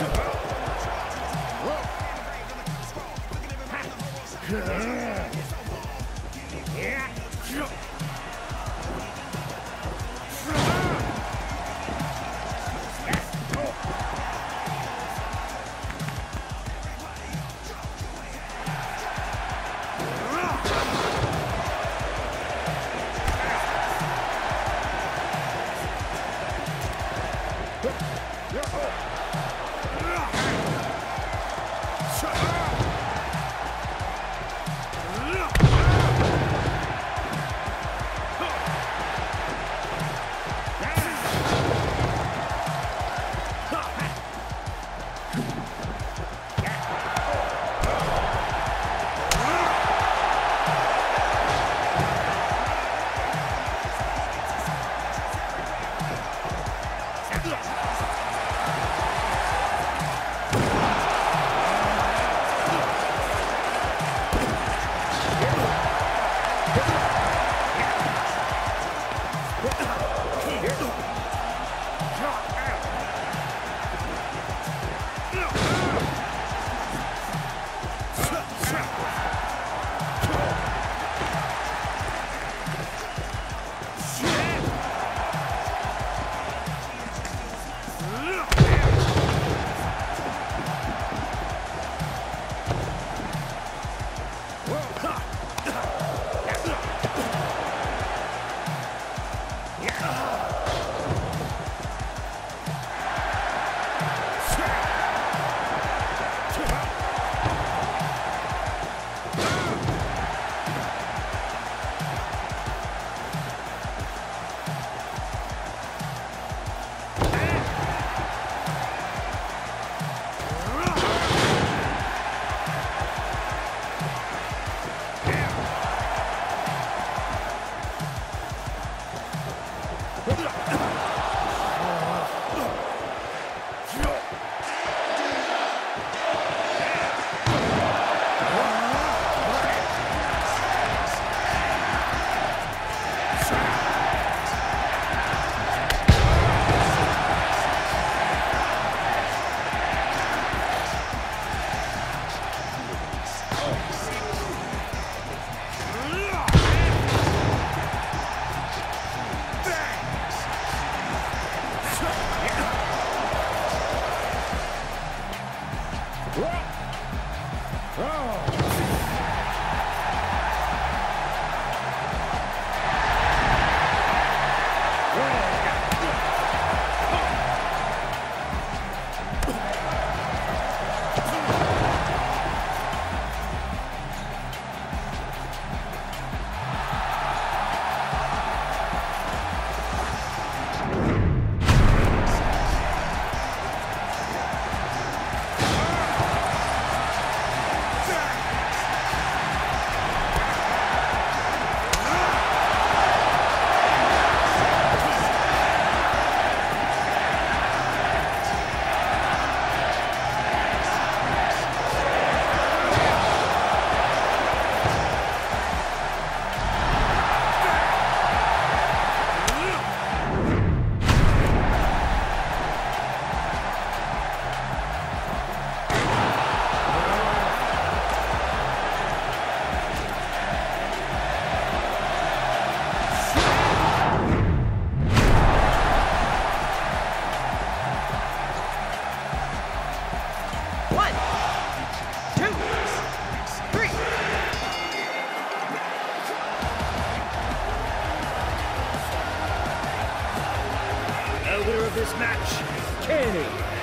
Yeah. Whoa. One, winner of this match, Kenny